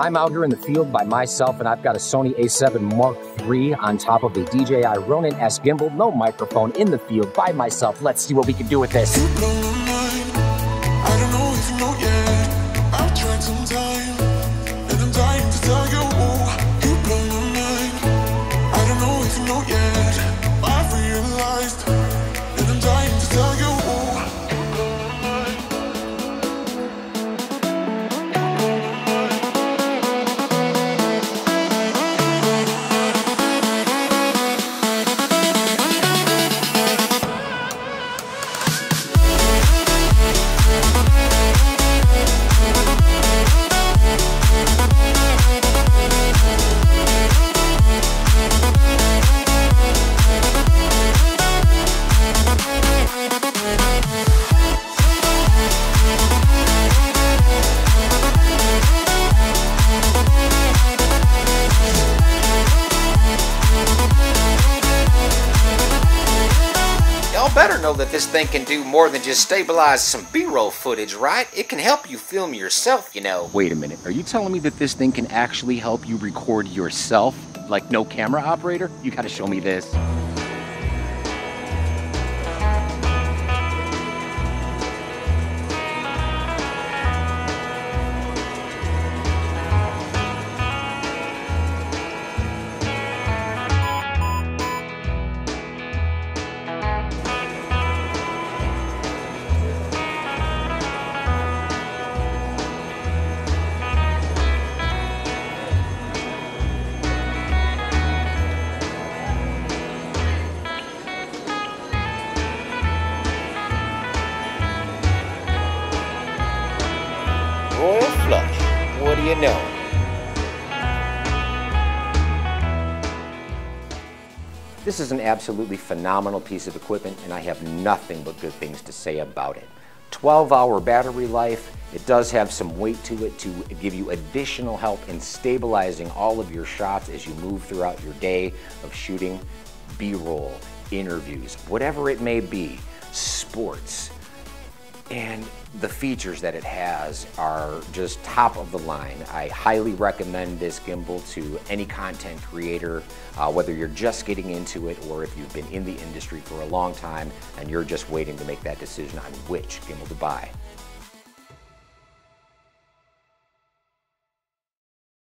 I'm out here in the field by myself and I've got a Sony a7 Mark III on top of a DJI Ronin S gimbal, no microphone, in the field by myself. Let's see what we can do with this. Y'all better know that this thing can do more than just stabilize some B-roll footage, right? It can help you film yourself, you know. Wait a minute, are you telling me that this thing can actually help you record yourself? Like no camera operator? You gotta show me this. Royal Flush. What do you know? This is an absolutely phenomenal piece of equipment, and I have nothing but good things to say about it. 12 hour battery life, it does have some weight to it to give you additional help in stabilizing all of your shots as you move throughout your day of shooting B roll, interviews, whatever it may be, sports. And the features that it has are just top of the line. I highly recommend this gimbal to any content creator, uh, whether you're just getting into it or if you've been in the industry for a long time and you're just waiting to make that decision on which gimbal to buy.